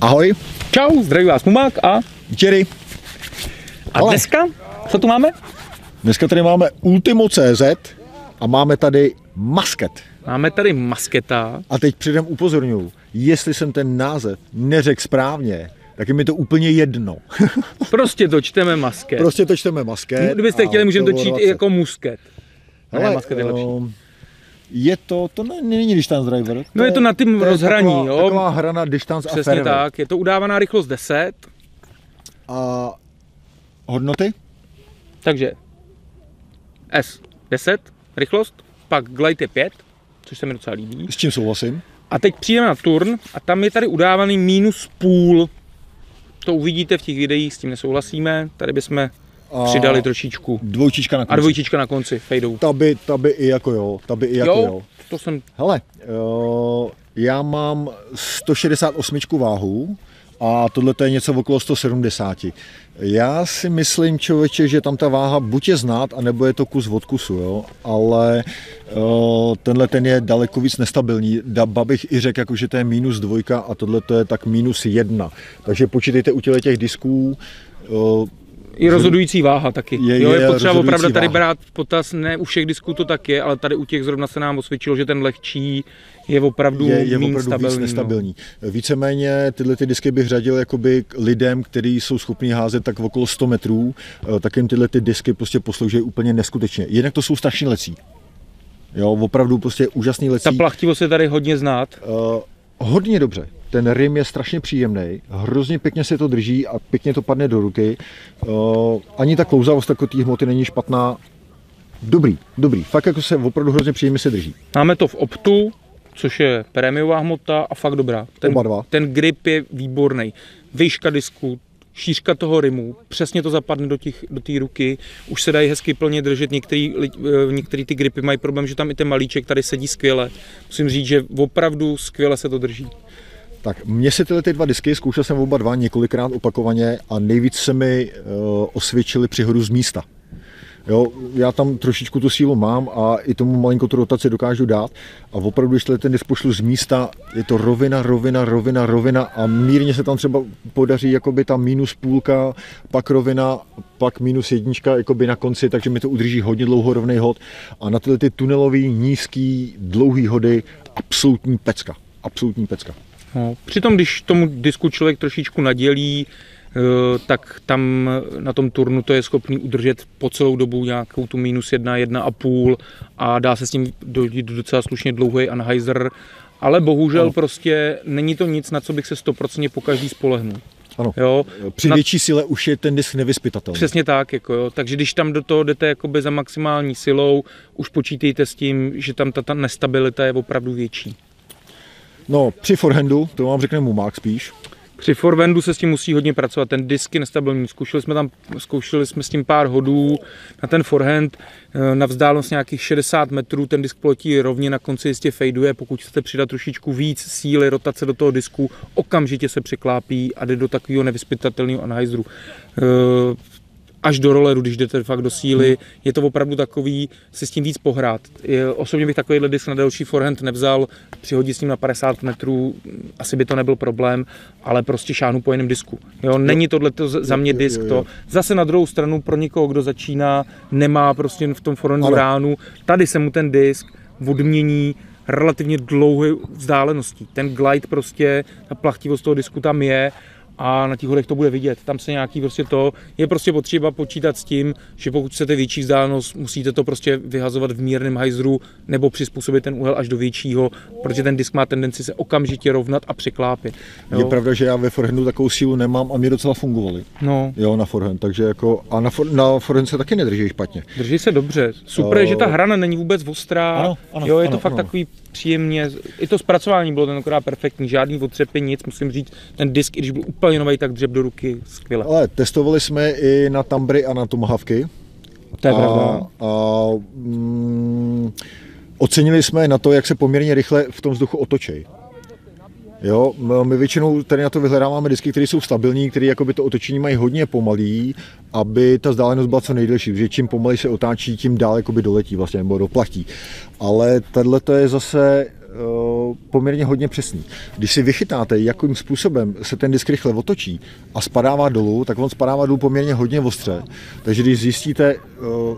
Ahoj, Čau, zdraví vás Mumák a, Jerry. a Ale- dneska, co tu máme? Dneska tady máme Ultimo.cz a máme tady masket. Máme tady masketa, A teď předem upozorňuji, jestli jsem ten název neřekl správně, tak je mi to úplně jedno. prostě to čteme masket. Prostě to čteme masket. Kdybyste chtěli, můžeme to čít 20. i jako musket. Ne, Hele, masket je lepší. ehm, Je to, to ne, není distance driver. No je to na tým to rozhraní, taková, jo. Taková hra na distance a Přesně fairway. tak, je to udávaná rychlost 10, A hodnoty? takže S 10, rychlost, pak glide je 5, což se mi docela líbí. S čím souhlasím? A teď přijdeme na turn a tam je tady udávaný minus půl. To uvidíte v těch videích, s tím nesouhlasíme. Tady bychom A přidali trošičku. Dvojčička na konci. A dvojčička na konci, fejdou. Ta by, ta by i jako jo, ta by i jako jo. Jo, to jsem Hele, jo, já mám 168 váhu a tohle to je něco okolo 170. Já si myslím, člověče, že tam ta váha buď je znát, anebo je to kus od kusu, jo? ale jo, tenhle ten je daleko víc nestabilní. Daba bych i řekl, jako, že to je minus dvojka a tohle to je tak minus jedna. Takže počítejte u těle těch disků, jo, I rozhodující váha taky. Je- jo, je, je potřeba opravdu tady váha. brát v potaz, ne u všech disků to tak je, ale tady u těch zrovna se nám osvědčilo, že ten lehčí je opravdu je, je méně opravdu stabilní. víc nestabilní. Víceméně tyhle ty disky bych řadil jakoby k lidem, kteří jsou schopni házet tak okolo 100 metrů, eh, tak jim tyhle ty disky prostě poslouží úplně neskutečně. Jinak to jsou strašně lecí. Jo, opravdu prostě úžasný lecí. No. Ta plachtivost je tady hodně znát. Uh, hodně dobře. Ten rim je strašně příjemný, hrozně pěkně se to drží a pěkně to padne do ruky. Ani ta klouzavost jako té hmoty není špatná. Dobrý, dobrý. Fakt jako se opravdu hrozně příjemně se drží. Máme to v optu, což je prémiová hmota a fakt dobrá. Ten, Oba dva. ten grip je výborný. Výška disku, šířka toho rimu, přesně to zapadne do té do ruky, už se dají hezky plně držet, některý, eh, některý ty gripy mají problém, že tam i ten malíček tady sedí skvěle. Musím říct, že opravdu skvěle se to drží. Tak mně se tyhle ty dva disky, zkoušel jsem oba dva několikrát opakovaně a nejvíc se mi uh, osvědčili při hodu z místa. Jo, já tam trošičku tu sílu mám a i tomu malinko tu rotaci dokážu dát a opravdu, když ten disk pošlu z místa, je to rovina, rovina, rovina, rovina a mírně se tam třeba podaří jakoby ta minus půlka, pak rovina, pak minus jednička jakoby na konci, takže mi to udrží hodně dlouho rovný hod a na tyhle ty tunelový, nízký, dlouhý hody absolutní pecka, absolutní pecka. No, přitom, když tomu disku člověk trošičku nadělí, tak tam na tom turnu to je schopný udržet po celou dobu nějakou tu minus jedna, jedna a půl a dá se s tím dojít do docela slušně dlouhý Anheuser, ale bohužel Ano. prostě není to nic, na co bych se 100% po každý spolehnul. Ano. Jo, Při na- větší síle už je ten disk nevyspytatelný. Přesně tak, jako jo. takže když tam do toho jdete jakoby za maximální silou, už počítejte s tím, že tam ta, ta nestabilita je opravdu větší. No, při forehandu, to vám řekne mu Mark spíš. Při forehandu se s tím musí hodně pracovat. Ten disk je nestabilní. Zkoušeli jsme tam, zkoušeli jsme s tím pár hodů na ten forehand eh, na vzdálenost nějakých 60 metrů. Ten disk plotí rovně na konci jistě fejduje. Pokud chcete přidat trošičku víc síly, rotace do toho disku, okamžitě se překlápí a jde do takového nevyspytatelného Anheuseru. Až do roleru, když jdete fakt do síly, je to opravdu takový si s tím víc pohrát. Osobně bych takovýhle disk na delší forehand nevzal, přihodit s ním na 50 metrů, asi by to nebyl problém, ale prostě šáhnu po jiném disku. Jo, není tohle za mě disk to. Zase na druhou stranu pro někoho, kdo začíná, nemá prostě v tom forehandu Ano. ránu, tady se mu ten disk odmění relativně dlouhé vzdáleností. Ten glide prostě, ta plachtivost toho disku tam je a na těch hodech to bude vidět. Tam se nějaký prostě to, je prostě potřeba počítat s tím, že pokud chcete větší vzdálenost, musíte to prostě vyhazovat v mírném hajzru nebo přizpůsobit ten úhel až do většího, protože ten disk má tendenci se okamžitě rovnat a překlápět. Je Jo? pravda, že já ve forehandu takovou sílu nemám a mě docela fungovaly. No, Jo, na forehand, takže jako, a na, for, na forehand se taky nedrží špatně. drží se dobře. Super je, že ta hrana není vůbec ostrá. Ano, ano, jo, je ano, to fakt ano. takový příjemně, i to zpracování bylo tentokrát perfektní, žádný otřepy, nic, musím říct, ten disk, i když byl úplně nový, tak dřeb do ruky, skvěle. Ale testovali jsme i na Tambry a na Tomahawky. To je a, pravda. a mm, ocenili jsme na to, jak se poměrně rychle v tom vzduchu otočej. Jo, my většinou tady na to vyhledáváme disky, které jsou stabilní, které jakoby to otočení mají hodně pomalý, aby ta vzdálenost byla co nejdelší, protože čím pomalej se otáčí, tím dál jakoby doletí vlastně, nebo doplatí. Ale tohle to je zase uh, poměrně hodně přesný. Když si vychytáte, jakým způsobem se ten disk rychle otočí a spadává dolů, tak on spadává dolů poměrně hodně ostře. Takže když zjistíte, uh,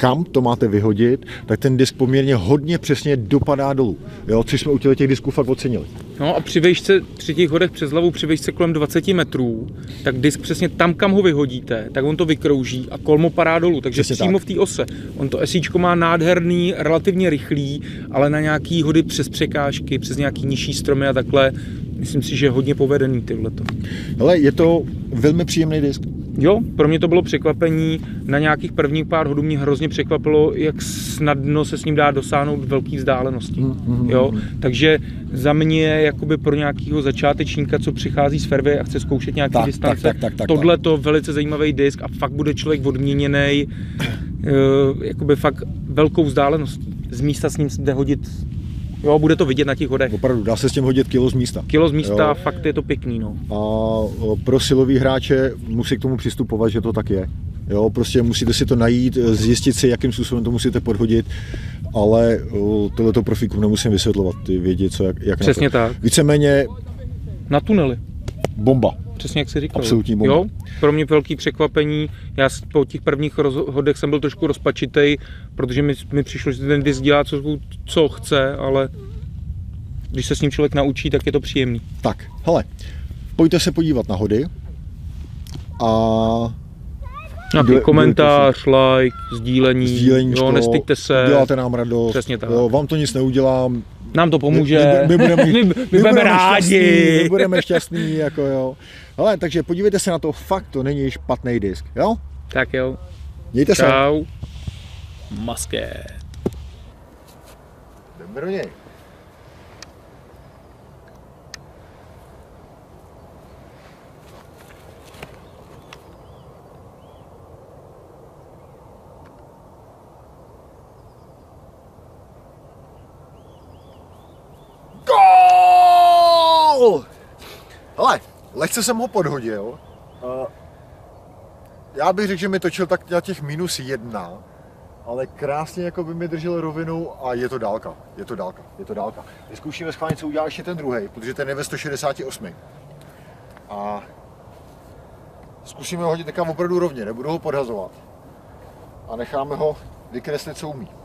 kam to máte vyhodit, tak ten disk poměrně hodně přesně dopadá dolů. Jo, což jsme u těch disků fakt ocenili. No a při vejšce, při těch hodech přes hlavu, při vejšce kolem 20 metrů, tak disk přesně tam, kam ho vyhodíte, tak on to vykrouží a kolmo padá dolů, takže přesně přímo tak. v té ose. On to esíčko má nádherný, relativně rychlý, ale na nějaký hody přes překážky, přes nějaký nižší stromy a takhle, myslím si, že je hodně povedený tyhle. Ale je to velmi příjemný disk. Jo, pro mě to bylo překvapení. Na nějakých prvních pár hodů mě hrozně překvapilo, jak snadno se s ním dá dosáhnout velký vzdálenosti. Mm-hmm. Jo, takže za mě, jakoby pro nějakého začátečníka, co přichází z Fairway a chce zkoušet nějaký tak, distance, tak, tak, tak, tak, tohle to velice zajímavý disk a fakt bude člověk odměněný uh, jakoby fakt velkou vzdáleností. Z místa s ním jde hodit Jo, bude to vidět na těch hodech. Opravdu, dá se s tím hodit kilo z místa. Kilo z místa, jo. fakt je to pěkný. No. A pro silový hráče musí k tomu přistupovat, že to tak je. Jo, prostě musíte si to najít, zjistit si, jakým způsobem to musíte podhodit, ale tohleto profíkům nemusím vysvětlovat, ty vědí, co, jak, jak Přesně na to. tak. Víceméně... Na tunely. Bomba. Přesně jak jsi říkal. Absolutní bomba. Jo, pro mě velký překvapení. Já po těch prvních rozhodech jsem byl trošku rozpačitej, protože mi, mi přišlo, že ten disk dělá, co, co chce, ale když se s ním člověk naučí, tak je to příjemný. Tak, hele, pojďte se podívat na hody a Nějaký komentář, like, sdílení, sdílení jo, nestyďte se. Děláte nám radost. Přesně tak. Jo, vám to nic neudělá. Nám to pomůže. My, my, my budeme, my, my, my budeme rádi. Šťastný, my budeme šťastní, jako jo. Ale takže podívejte se na to, fakt to není špatný disk, jo? Tak jo. Mějte Čau. se. Čau. Maské. Jdeme do něj. Hele, lehce jsem ho podhodil. Já bych řekl, že mi točil tak na těch minus jedna, ale krásně jako by mi držel rovinu a je to dálka, je to dálka, je to dálka. Zkoušíme schválně, co udělá ještě ten druhý, protože ten je ve 168. A zkusíme ho hodit teďka opravdu rovně, nebudu ho podhazovat. A necháme ho vykreslit, co umí.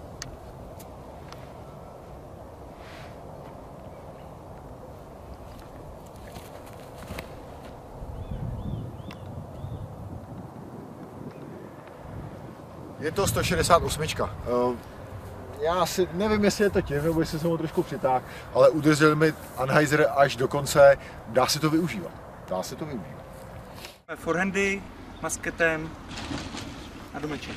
Je to 168. Eh, já si nevím, jestli je to tím, nebo jestli jsem ho trošku přitáhl, ale udržel mi Anheuser až do konce. Dá se to využívat. Dá se to využívat. Forehandy, masketem a domeček.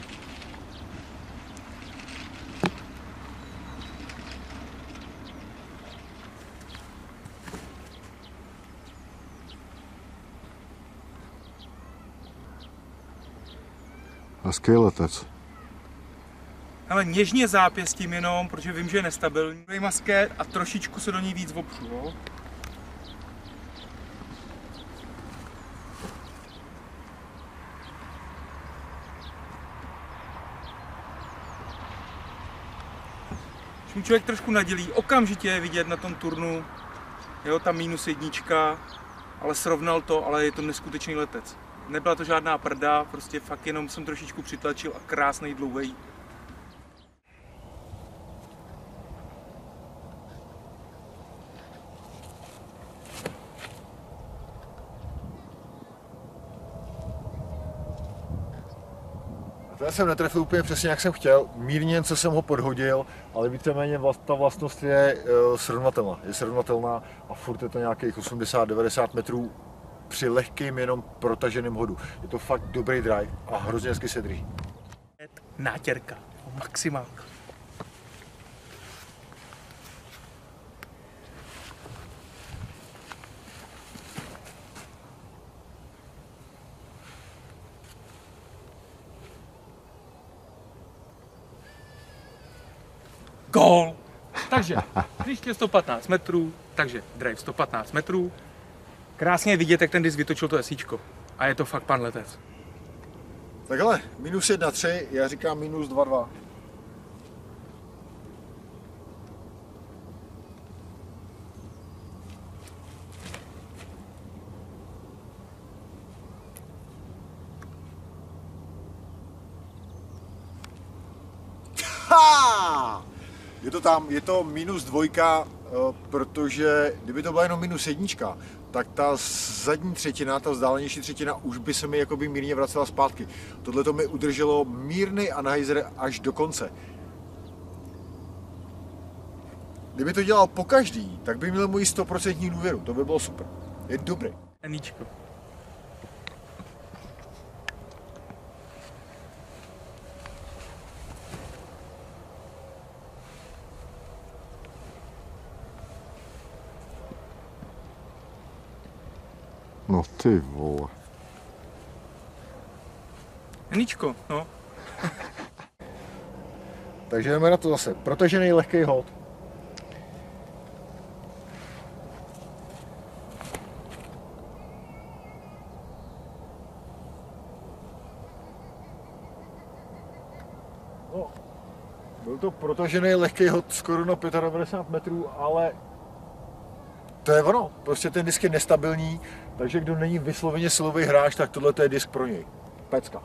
Hezký letec. Ale něžně zápěstím jenom, protože vím, že je nestabilní. Masket a trošičku se do ní víc opřu, jo? Když člověk trošku nadělí, okamžitě je vidět na tom turnu, jo, tam minus jednička, ale srovnal to, ale je to neskutečný letec. Nebyla to žádná prda, prostě fakt jenom jsem trošičku přitlačil a krásný dlouhý Já jsem netrefil úplně přesně, jak jsem chtěl. Mírně, co jsem ho podhodil, ale víceméně ta vlastnost je uh, srovnatelná. Je srovnatelná a furt je to nějakých 80-90 metrů při lehkým jenom protaženém hodu. Je to fakt dobrý drive a hrozně hezky se drží. Nátěrka, maximálka. Gól. Takže hřiště 115 metrů, takže drive 115 metrů. Krásně vidět, jak ten disk vytočil to esíčko. A je to fakt pan letec. Tak hele, minus 1, 3, já říkám minus 2, 2. Ha! Je to tam, je to minus dvojka, eh, protože kdyby to byla jenom minus jednička, tak ta zadní třetina, ta vzdálenější třetina, už by se mi jakoby mírně vracela zpátky. Tohle to mi udrželo mírný Anheuser až do konce. Kdyby to dělal po každý, tak by měl můj 100% důvěru. To by bylo super. Je dobrý. Eníčko. No ty vole. Eníčko, no. Takže jdeme na to zase. Protože nejlehký hod. No, byl to protažený lehký hod skoro na 95 metrů, ale to je ono. Prostě ten disk je nestabilní, takže kdo není vysloveně silový hráč, tak tohle je disk pro něj. Pecka.